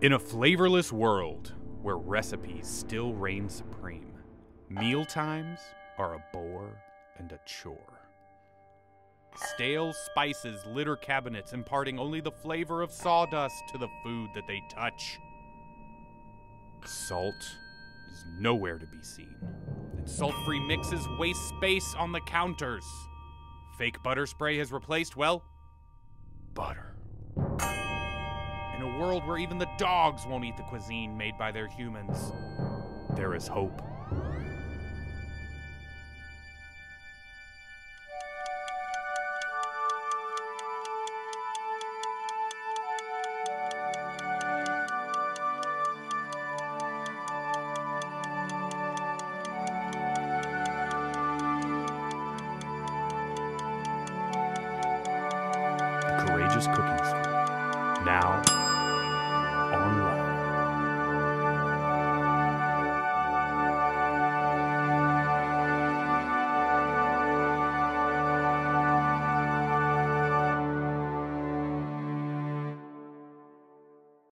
In a flavorless world where recipes still reign supreme, meal times are a bore and a chore. Stale spices litter cabinets, imparting only the flavor of sawdust to the food that they touch. Salt is nowhere to be seen, and salt free mixes waste space on the counters. Fake butter spray has replaced, well, butter. World where even the dogs won't eat the cuisine made by their humans, there is hope. Courageous Cooking School. Now